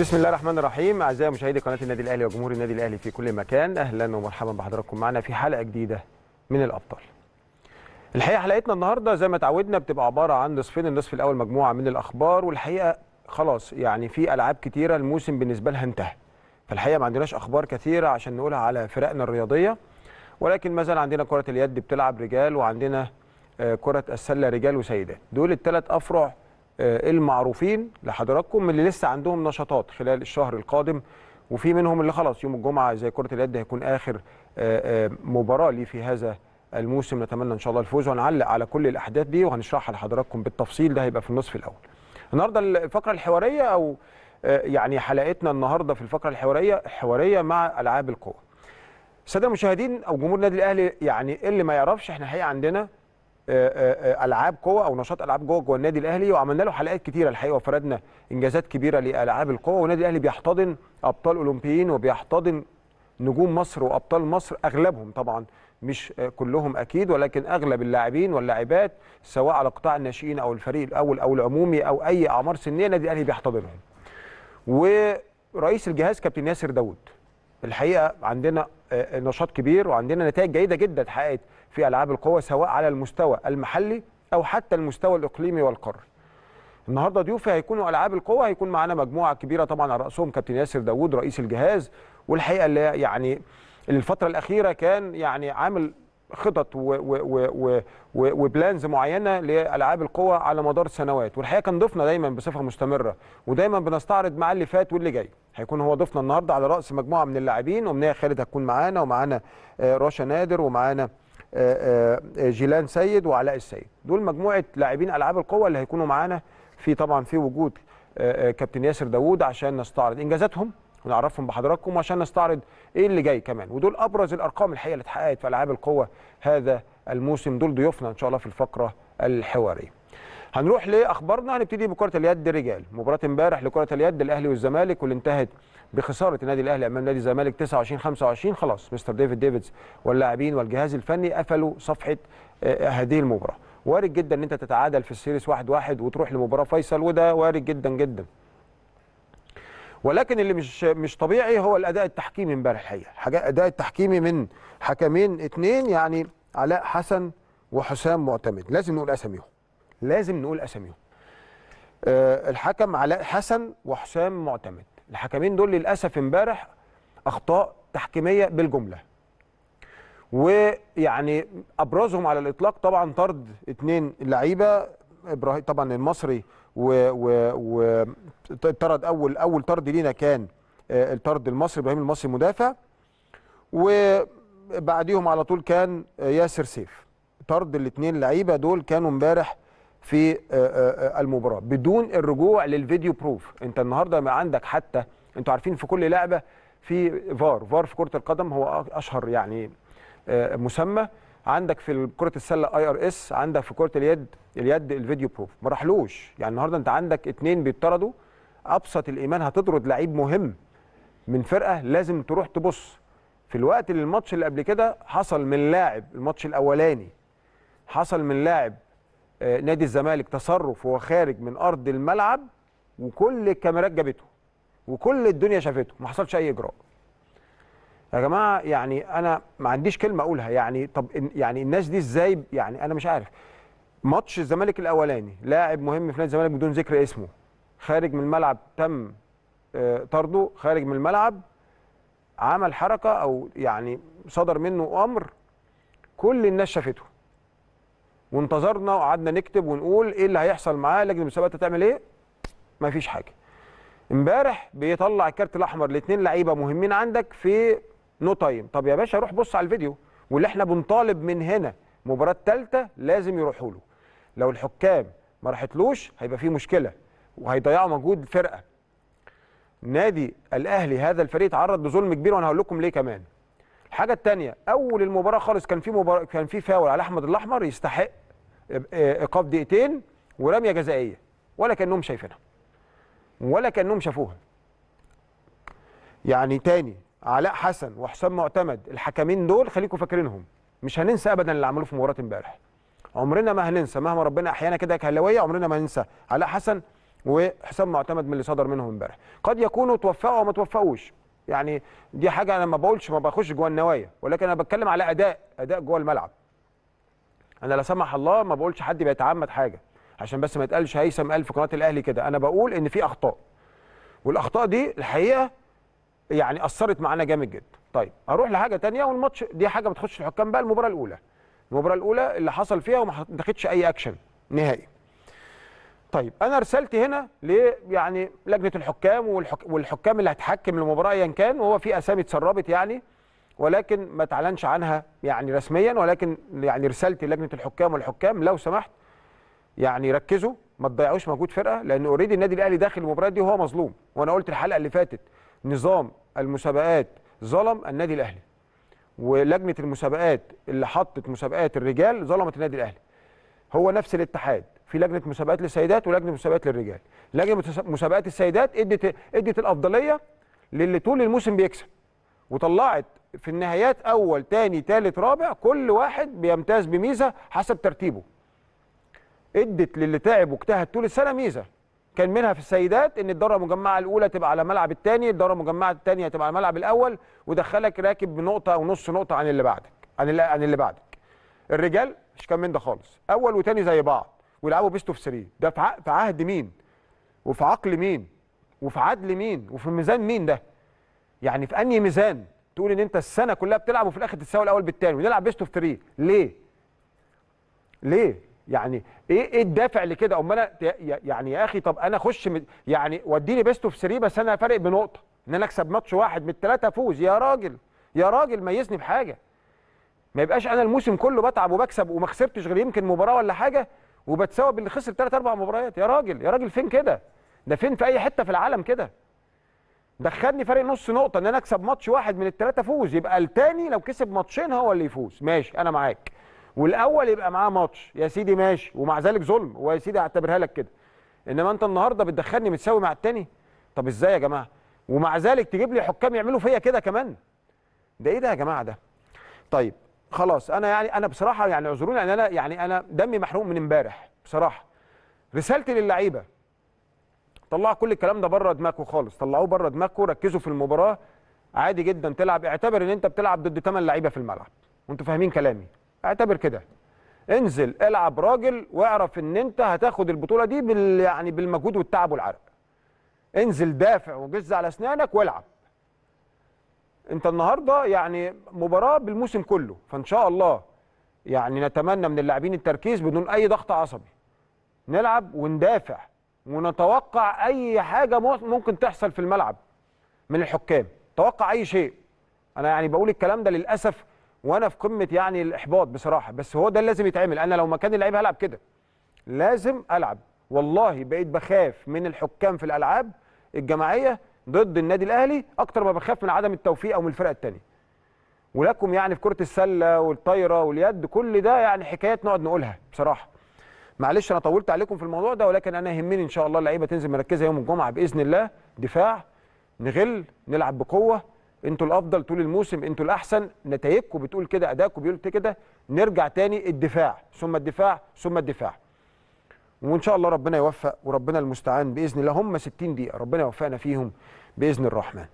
بسم الله الرحمن الرحيم. أعزائي مشاهدي قناة النادي الأهلي وجمهور النادي الأهلي في كل مكان أهلا ومرحبا بحضراتكم معنا في حلقة جديدة من الأبطال. الحقيقة حلقتنا النهارده زي ما اتعودنا بتبقى عبارة عن نصفين النصف الأول مجموعة من الأخبار والحقيقة خلاص يعني في ألعاب كتيرة الموسم بالنسبة لها انتهى. فالحقيقة ما عندناش أخبار كثيرة عشان نقولها على فرقنا الرياضية ولكن ما زال عندنا كرة اليد بتلعب رجال وعندنا آه، كرة السلة رجال وسيدات. دول الثلاث أفرع المعروفين لحضراتكم اللي لسه عندهم نشاطات خلال الشهر القادم وفي منهم اللي خلاص يوم الجمعة زي كرة اليد هيكون آخر آه، آه، مباراة ليه في هذا الموسم نتمنى إن شاء الله الفوز وهنعلق على كل الأحداث دي وهنشرحها لحضراتكم بالتفصيل ده هيبقى في النصف الأول. النهارده الفقرة الحوارية أو آه، يعني حلقتنا النهارده في الفقرة الحوارية حوارية مع ألعاب القوى. الساده المشاهدين أو جمهور النادي الأهلي يعني اللي ما يعرفش إحنا الحقيقة عندنا آه، آه، ألعاب قوة أو نشاط ألعاب جوه جوه النادي الأهلي وعملنا له حلقات كتيرة الحقيقة وفردنا إنجازات كبيرة لألعاب القوة والنادي الأهلي بيحتضن أبطال أولمبيين وبيحتضن نجوم مصر وأبطال مصر أغلبهم طبعا مش آه، كلهم أكيد ولكن أغلب اللاعبين واللاعبات سواء على قطاع الناشئين أو الفريق الأول أو العمومي أو أي أعمار سنية النادي الأهلي بيحتضنهم. ورئيس الجهاز كابتن ياسر داوود الحقيقة عندنا آه، نشاط كبير وعندنا نتائج جيدة جدا اتحققت في ألعاب القوى سواء على المستوى المحلي أو حتى المستوى الإقليمي والقاري. النهارده ضيوفي هيكونوا ألعاب القوى هيكون معانا مجموعة كبيرة طبعا على رأسهم كابتن ياسر داوود رئيس الجهاز والحقيقة اللي يعني اللي الفترة الأخيرة كان يعني عامل خطط و- و- و- وبلانز معينة لألعاب القوى على مدار سنوات والحقيقة كان ضيفنا دايما بصفة مستمرة ودايما بنستعرض معاه اللي فات واللي جاي هيكون هو ضيفنا النهارده على رأس مجموعة من اللاعبين ومنيه خالد هتكون معانا ومعانا آه، رشا نادر ومعانا جيلان سيد وعلاء السيد. دول مجموعة لاعبين ألعاب القوى اللي هيكونوا معانا في طبعا في وجود آه، آه، كابتن ياسر داوود عشان نستعرض إنجازاتهم ونعرفهم بحضراتكم وعشان نستعرض إيه اللي جاي كمان. ودول أبرز الأرقام الحقيقة اللي اتحققت في ألعاب القوة هذا الموسم. دول ضيوفنا إن شاء الله في الفقرة الحوارية. هنروح لأخبارنا هنبتدي بكرة اليد رجال مباراة امبارح لكرة اليد الأهلي والزمالك واللي انتهت بخسارة النادي الأهلي أمام نادي الزمالك 29 25 خلاص مستر ديفيد ديفيدز واللاعبين والجهاز الفني قفلوا صفحة آه، هذه المباراة. وارد جدا إن أنت تتعادل في ال series 1 1 وتروح لمباراة فاصلة وده وارد جدا جدا. ولكن اللي مش مش طبيعي هو الأداء التحكيمي امبارح الحقيقة. حاجة أداء التحكيمي من حكمين اتنين يعني علاء حسن وحسام معتمد. لازم نقول أساميهم. لازم نقول أساميهم. آه، الحكم علاء حسن وحسام معتمد. الحكمين دول للأسف امبارح أخطاء تحكيمية بالجملة. ويعني أبرزهم على الإطلاق طبعا طرد اثنين لعيبة إبراهيم طبعا المصري و و و طرد اول أول طرد لينا كان آه، الطرد المصري إبراهيم المصري مدافع. وبعديهم على طول كان آه، ياسر سيف. طرد الاثنين لعيبة دول كانوا امبارح في آه، آه، آه، المباراة. بدون الرجوع لل video proof. انت النهارده ما عندك حتى أنتوا عارفين في كل لعبة في VAR. VAR في كرة القدم هو أشهر يعني مسمى. عندك في كرة السلة IRS عندك في كرة اليد اليد ال video proof. ما راحلوش. يعني النهارده انت عندك اتنين بيطردوا. أبسط الإيمان هتطرد لعيب مهم من فرقة لازم تروح تبص. في الوقت اللي الماتش اللي قبل كده حصل من لاعب الماتش الأولاني حصل من لاعب نادي الزمالك تصرف وهو خارج من أرض الملعب وكل الكاميرات جابته وكل الدنيا شافته ما حصلش أي إجراء. يا جماعة يعني أنا ما عنديش كلمة أقولها. يعني طب يعني الناس دي إزاي يعني أنا مش عارف. ماتش الزمالك الأولاني لاعب مهم في نادي الزمالك بدون ذكر اسمه خارج من الملعب تم آه، طرده خارج من الملعب عمل حركة أو يعني صدر منه أمر كل الناس شافته. وانتظرنا وقعدنا نكتب ونقول إيه اللي هيحصل معاه لجنة المسابقات هتعمل إيه؟ ما فيش حاجة. امبارح بيطلع الكارت الأحمر لاثنين لعيبة مهمين عندك في no time طب يا باشا روح بص على الفيديو واللي إحنا بنطالب من هنا مباراة ثالثه لازم يروحوا له. لو الحكام ما راحتلوش هيبقى في مشكلة وهيضيعوا مجهود الفرقة. نادي الأهلي هذا الفريق اتعرض لظلم كبير وأنا هقول لكم ليه كمان. الحاجة الثانية أول المباراة خالص كان في مباراة كان في فاول على أحمد الأحمر يستحق. ايقاف دقيقتين ورمية جزائية ولا كأنهم شايفينها ولا كأنهم شافوها. يعني تاني علاء حسن وحسام معتمد الحكمين دول خليكم فاكرينهم. مش هننسى ابدا اللي عملوه في مباراة امبارح. عمرنا ما هننسى مهما ربنا أحيانا كده كهلاوية عمرنا ما هننسى علاء حسن وحسام معتمد من اللي صدر منهم امبارح. قد يكونوا توفقوا أو ما توفقوش. يعني دي حاجة أنا ما بقولش ما بخش جوه النوايا ولكن أنا بتكلم على أداء أداء جوه الملعب. أنا لا سمح الله ما بقولش حد بيتعمد حاجة. عشان بس ما يتقالش هيثم قال في قناة الأهلي كده. أنا بقول إن في أخطاء. والأخطاء دي الحقيقة يعني أثرت معانا جامد جدا. طيب هروح لحاجة تانية والماتش دي حاجة ما تخش الحكام بقى المباراة الأولى. المباراة الأولى اللي حصل فيها وما تاخدش أي أكشن نهائي. طيب أنا رسالتي هنا ل يعني لجنة الحكام والحك... والحكام اللي هتحكم المباراة ايا كان وهو في أسامي اتسربت يعني. ولكن ما تعلنش عنها يعني رسميا ولكن يعني رسالتي لجنة الحكام والحكام لو سمحت يعني ركزوا ما تضيعوش مجهود فرقة لأن already النادي الأهلي داخل المباراة دي وهو مظلوم. وأنا قلت الحلقة اللي فاتت نظام المسابقات ظلم النادي الأهلي. ولجنة المسابقات اللي حطت مسابقات الرجال ظلمت النادي الأهلي. هو نفس الاتحاد. في لجنة مسابقات للسيدات ولجنة مسابقات للرجال. لجنة مسابقات السيدات ادت ادت الأفضلية للي طول الموسم بيكسب. وطلعت في النهايات أول تاني تالت رابع كل واحد بيمتاز بميزة حسب ترتيبه. إدت للي تعب واجتهد طول السنة ميزة. كان منها في السيدات إن الدورة المجمعة الأولى تبقى على ملعب الثاني الدورة المجمعة الثانية تبقى على الملعب الأول ودخلك راكب بنقطة أو نص نقطة عن اللي بعدك عن اللي, عن اللي بعدك. الرجال مش كان من ده خالص. أول وثاني زي بعض ويلعبوا best of 3 ده في عهد مين؟ وفي عقل مين؟ وفي عدل مين؟ وفي ميزان مين ده؟ يعني في أنهي ميزان تقول إن أنت السنة كلها بتلعب وفي الآخر تتساوي الأول بالثاني ونلعب best of 3 ليه؟ ليه؟ يعني إيه إيه الدافع لكده؟ أمال أنا يعني يا أخي طب أنا أخش يعني وديني best of 3 بس أنا فارق بنقطة إن أنا أكسب ماتش واحد من الثلاثه أفوز. يا راجل يا راجل ميزني بحاجة. ما يبقاش أنا الموسم كله بتعب وبكسب وما خسرتش غير يمكن مباراة ولا حاجة وبتساوي باللي خسر ثلاث أربع مباريات. يا راجل يا راجل فين كده؟ ده فين في أي حتة في العالم كده؟ دخلني فارق نص نقطة إن أنا أكسب ماتش واحد من الثلاثه أفوز يبقى الثاني لو كسب ماتشين هو اللي يفوز. ماشي أنا معاك. والأول يبقى معاه ماتش. يا سيدي ماشي. ومع ذلك ظلم. ويا سيدي هعتبرها لك كده. إنما أنت النهارده بتدخلني متساوي مع الثاني طب إزاي يا جماعة؟ ومع ذلك تجيب لي حكام يعملوا فيا كده كمان؟ ده إيه ده يا جماعة ده؟ طيب خلاص. أنا يعني أنا بصراحة يعني اعذروني ان أنا يعني أنا دمي محروق من امبارح بصراحة. رسالتي للعيبة. طلعوا كل الكلام ده بره دماغكم خالص. طلعوه بره دماغكم ركزوا في المباراة. عادي جدا تلعب اعتبر إن أنت بتلعب ضد 8 لعيبة في الملعب. وأنتوا فاهمين كلامي. اعتبر كده. انزل العب راجل واعرف إن أنت هتاخد البطولة دي بال يعني بالمجهود والتعب والعرق. انزل دافع وجز على أسنانك والعب. أنت النهارده يعني مباراة بالموسم كله. فإن شاء الله يعني نتمنى من اللاعبين التركيز بدون أي ضغط عصبي. نلعب وندافع. ونتوقع أي حاجة ممكن تحصل في الملعب من الحكام. توقع أي شيء. أنا يعني بقول الكلام ده للأسف وأنا في قمة يعني الإحباط بصراحة. بس هو ده اللي لازم يتعمل. أنا لو مكان اللعيبه هلعب كده. لازم ألعب. والله بقيت بخاف من الحكام في الألعاب الجماعية ضد النادي الأهلي أكتر ما بخاف من عدم التوفيق أو من الفرقة الثانية ولكم يعني في كرة السلة والطايرة واليد كل ده يعني حكايات نقعد نقولها بصراحة. معلش أنا طولت عليكم في الموضوع ده ولكن أنا يهمني ان شاء الله اللعيبة تنزل مركزة يوم الجمعة بإذن الله. دفاع نغل نلعب بقوة. أنتوا الأفضل طول الموسم أنتوا الأحسن. نتائجكم بتقول كده ادائكم بيقول كده. نرجع تاني الدفاع. ثم الدفاع ثم الدفاع. وإن شاء الله ربنا يوفق وربنا المستعان بإذن الله. هم 60 دقيقة. ربنا يوفقنا فيهم بإذن الرحمن.